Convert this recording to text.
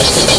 Gracias.